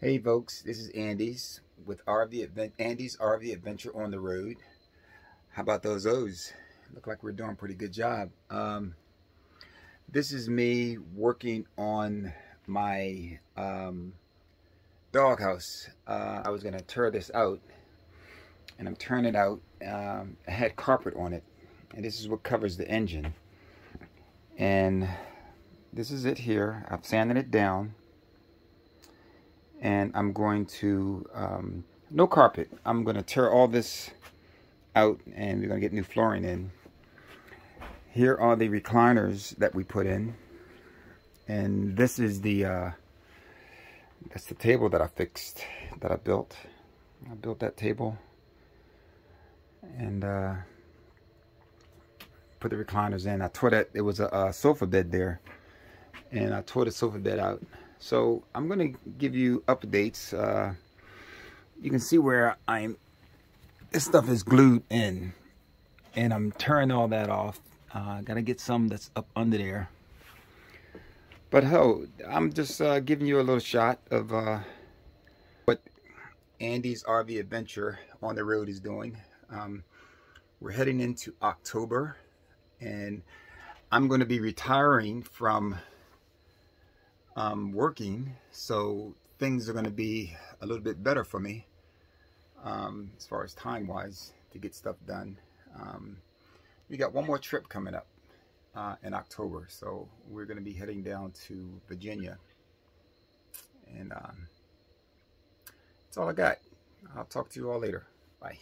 Hey folks, this is Andy's with RV Andy's RV Adventure on the Road. How about those O's? Look like we're doing a pretty good job. Um, this is me working on my um, doghouse. Uh, I was gonna tear this out, and I'm turning it out. Um, I had carpet on it, and this is what covers the engine. And this is it here. I've sanded it down and I'm going to um, no carpet. I'm going to tear all this out and we're going to get new flooring in. Here are the recliners that we put in. And this is the uh, that's the table that I fixed that I built. I built that table and uh, put the recliners in. I tore that it was a, a sofa bed there. And I tore the sofa bed out so I'm going to give you updates. Uh, you can see where I'm, this stuff is glued in and I'm tearing all that off. Uh, got to get some that's up under there. But ho, I'm just uh, giving you a little shot of uh, what Andy's RV Adventure on the road is doing. Um, we're heading into October and I'm going to be retiring from um, working, so things are going to be a little bit better for me um, as far as time-wise to get stuff done. Um, we got one more trip coming up uh, in October, so we're going to be heading down to Virginia. And um, that's all I got. I'll talk to you all later. Bye.